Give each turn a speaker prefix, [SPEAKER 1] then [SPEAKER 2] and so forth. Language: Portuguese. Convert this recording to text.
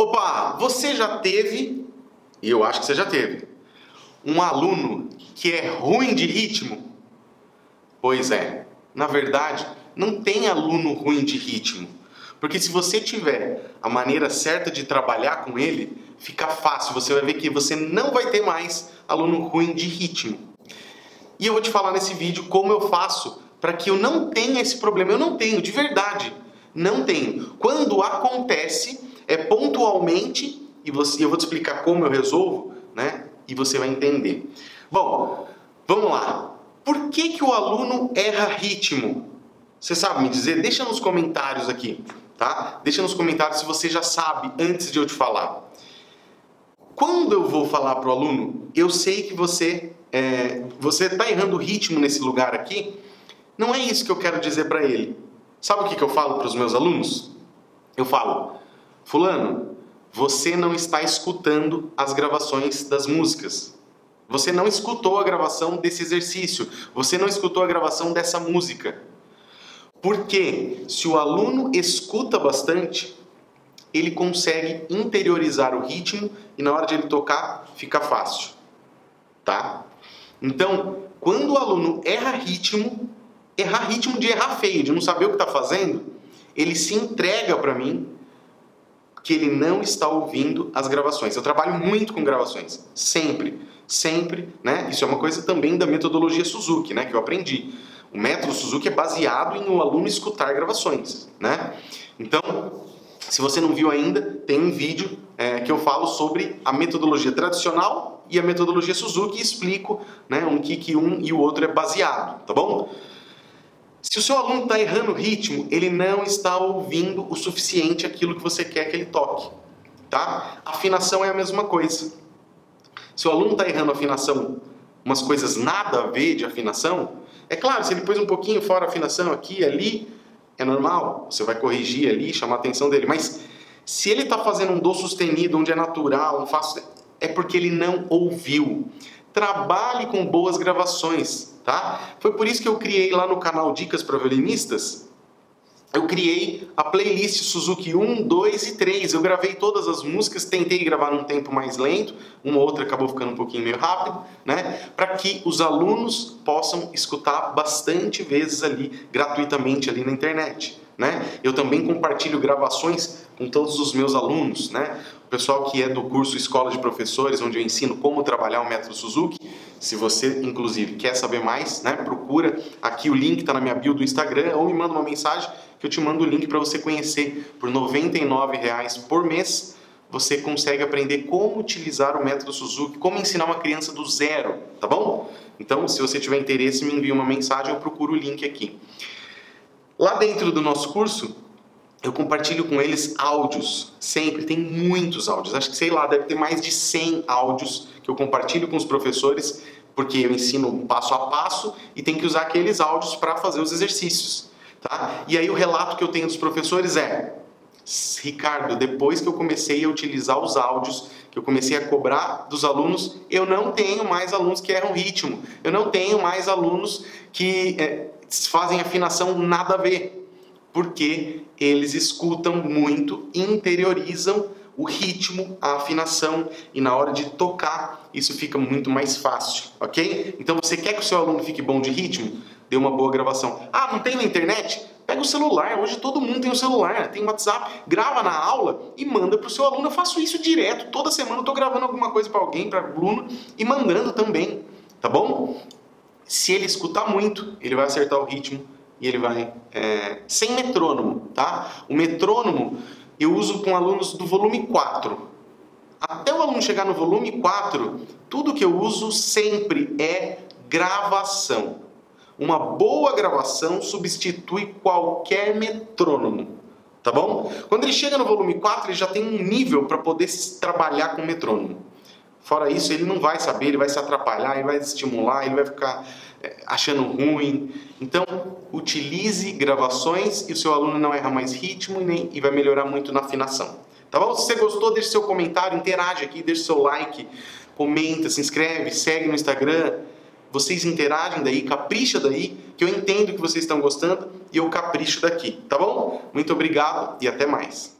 [SPEAKER 1] Opa, você já teve, e eu acho que você já teve, um aluno que é ruim de ritmo? Pois é, na verdade, não tem aluno ruim de ritmo. Porque se você tiver a maneira certa de trabalhar com ele, fica fácil. Você vai ver que você não vai ter mais aluno ruim de ritmo. E eu vou te falar nesse vídeo como eu faço para que eu não tenha esse problema. Eu não tenho, de verdade. Não tenho. Quando acontece, é pontualmente, e você, eu vou te explicar como eu resolvo, né? E você vai entender. Bom, vamos lá. Por que, que o aluno erra ritmo? Você sabe me dizer? Deixa nos comentários aqui, tá? Deixa nos comentários se você já sabe antes de eu te falar. Quando eu vou falar para o aluno, eu sei que você é, você está errando o ritmo nesse lugar aqui. Não é isso que eu quero dizer para ele. Sabe o que, que eu falo para os meus alunos? Eu falo, Fulano, você não está escutando as gravações das músicas. Você não escutou a gravação desse exercício. Você não escutou a gravação dessa música. Porque se o aluno escuta bastante, ele consegue interiorizar o ritmo e na hora de ele tocar fica fácil. Tá? Então, quando o aluno erra ritmo, errar ritmo de errar feio, de não saber o que está fazendo, ele se entrega para mim que ele não está ouvindo as gravações. Eu trabalho muito com gravações, sempre, sempre, né? Isso é uma coisa também da metodologia Suzuki, né? Que eu aprendi. O método Suzuki é baseado em o um aluno escutar gravações, né? Então, se você não viu ainda, tem um vídeo é, que eu falo sobre a metodologia tradicional e a metodologia Suzuki e explico né, um que, que um e o outro é baseado, tá bom? Se o seu aluno está errando o ritmo, ele não está ouvindo o suficiente aquilo que você quer que ele toque. Tá? Afinação é a mesma coisa. Se o aluno está errando a afinação, umas coisas nada a ver de afinação, é claro, se ele pôs um pouquinho fora a afinação aqui ali, é normal. Você vai corrigir ali, chamar a atenção dele. Mas se ele está fazendo um do sustenido, onde é natural, um fá é porque ele não ouviu. Trabalhe com boas gravações tá? Foi por isso que eu criei lá no canal Dicas para Violinistas, eu criei a playlist Suzuki 1, 2 e 3. Eu gravei todas as músicas, tentei gravar num tempo mais lento, uma outra acabou ficando um pouquinho meio rápido, né? Para que os alunos possam escutar bastante vezes ali, gratuitamente ali na internet. Né? Eu também compartilho gravações com todos os meus alunos, né? O pessoal que é do curso Escola de Professores, onde eu ensino como trabalhar o método Suzuki. Se você, inclusive, quer saber mais, né? Procura aqui o link está na minha bio do Instagram ou me manda uma mensagem que eu te mando o link para você conhecer por R$ 99,00 por mês. Você consegue aprender como utilizar o método Suzuki, como ensinar uma criança do zero, tá bom? Então, se você tiver interesse, me envie uma mensagem, eu procuro o link aqui. Lá dentro do nosso curso, eu compartilho com eles áudios, sempre, tem muitos áudios, acho que sei lá, deve ter mais de 100 áudios que eu compartilho com os professores, porque eu ensino passo a passo e tem que usar aqueles áudios para fazer os exercícios, tá? E aí o relato que eu tenho dos professores é: Ricardo, depois que eu comecei a utilizar os áudios, que eu comecei a cobrar dos alunos, eu não tenho mais alunos que erram ritmo, eu não tenho mais alunos que é, fazem afinação nada a ver, porque eles escutam muito, interiorizam o ritmo, a afinação e na hora de tocar isso fica muito mais fácil, ok? Então você quer que o seu aluno fique bom de ritmo? Dê uma boa gravação. Ah, não tem na internet? Pega o celular, hoje todo mundo tem um celular, tem WhatsApp, grava na aula e manda para o seu aluno. Eu faço isso direto, toda semana eu estou gravando alguma coisa para alguém, para aluno e mandando também, tá bom? Se ele escutar muito, ele vai acertar o ritmo e ele vai é, sem metrônomo, tá? O metrônomo eu uso com alunos do volume 4. Até o aluno chegar no volume 4, tudo que eu uso sempre é gravação. Uma boa gravação substitui qualquer metrônomo, tá bom? Quando ele chega no volume 4, ele já tem um nível para poder trabalhar com metrônomo. Fora isso, ele não vai saber, ele vai se atrapalhar, ele vai estimular, ele vai ficar é, achando ruim. Então, utilize gravações e o seu aluno não erra mais ritmo e, nem, e vai melhorar muito na afinação. Tá bom? Se você gostou, deixe seu comentário, interage aqui, deixe seu like, comenta, se inscreve, segue no Instagram. Vocês interagem daí, capricha daí, que eu entendo que vocês estão gostando e eu capricho daqui, tá bom? Muito obrigado e até mais.